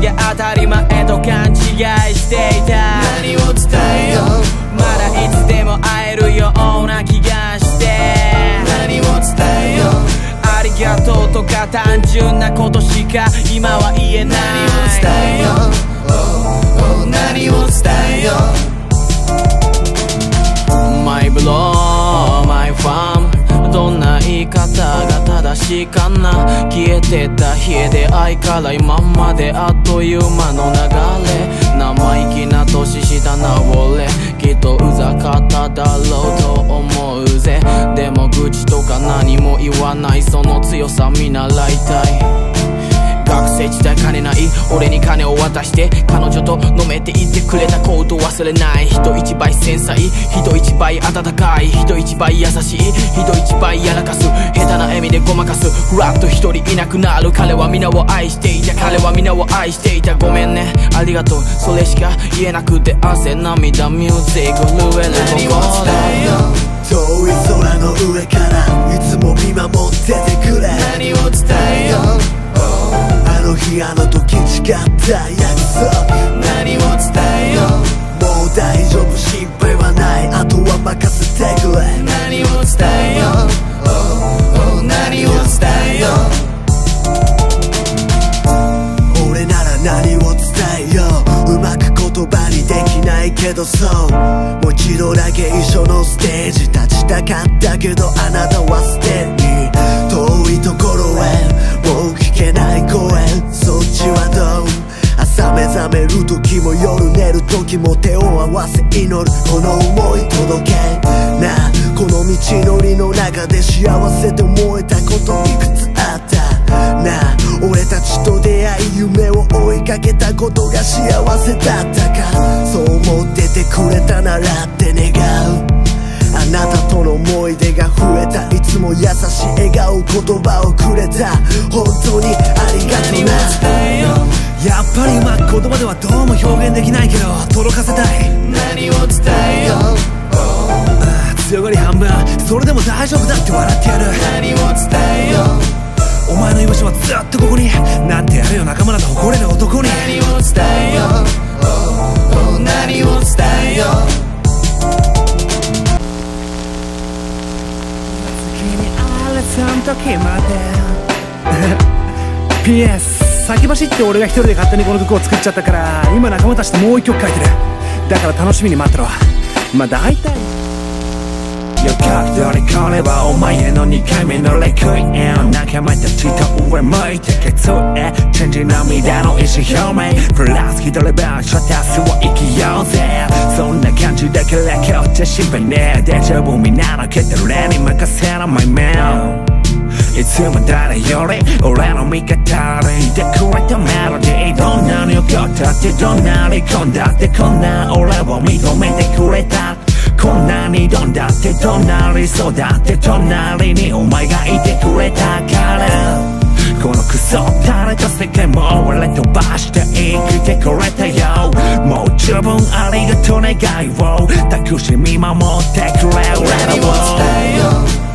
が当たり前と勘違いしていた。何を伝えよう。まだいつでも会えるような気がして。何を伝えよう。ありがとうとか単純なことしか今は言えない。何を伝えよう。Oh, oh, 何を伝えよう。My blow, my farm どんな言い方が正しいかな消えてた冷えで愛から今まであっという間の流れ生意気な年下な俺。きっとうざかっただろうと思うぜ。でも愚痴とか何も言わない。その強さ見習いたい。学生時代金ない。俺に金を渡して彼女と飲めて言ってくれたこと忘れない。人一倍繊細。人一倍温かい。人一倍優しい。人一倍やらかす。下手な笑みでごまかす。フラッと一人いなくなる。彼は皆を愛していた。彼は皆を愛していた。ごめんね。ありがとう。それしか言えなくて汗涙ミュージック震える心遠い空の上からいつも見守っててくれ。何を伝えよう？あの日あの時誓った約束何を伝えよう。もう大丈夫。心配はない。あとは任せてくれ。何を伝えよう。Oh, oh, 何を伝えよう。俺なら何を伝えよう。うまく言葉にできないけどそう。もう一度だけ一緒のステージ立ちたかったけどあなたはすでに遠いところへもう聞けない声そっちはどう？朝目覚める時も夜寝る時も手を合わせ祈るこの想い届け。なあこの道のりの中で幸せと思えたこといくつあった？なあ俺たちと出会い夢を追いかけたことが幸せだったか。そう思っててくれたな。言葉をくれた。本当にありがとうな。やっぱりうまく言葉ではどうも表現できないけど届かせたい。何を伝えよああ強がり半分。それでも大丈夫だって笑ってやる。何を伝えよお前の居場所はずっとここに。なってやるよ仲間だと誇れる男に。何を伝えよ oh, oh, 何を伝えよあ時まで。PS 先走って俺が一人で勝手にこの曲を作っちゃったから今仲間たちともう一曲書いてる。だから楽しみに待ってろ。まあ大体。よ角度にこれはお前への2回目のレクイエン仲間たちと上向いてケツへチェンジ涙の意思表明。プラス一人分ショタスを生きようぜそんな感じだから今日じゃ心配ねデジャブみんなのけてる例に任せろ my man いつも誰より俺の味方でいてくれたメロディーどんなに怒ったってどんなに込んだってこんな俺を認めてくれた。こんなにどんだって隣そうだって隣にお前がいてくれたから。このクソ垂れた世界も俺飛ばして生きてくれたよ。もう十分ありがとう願いを。託し見守ってくれ俺らを伝えよ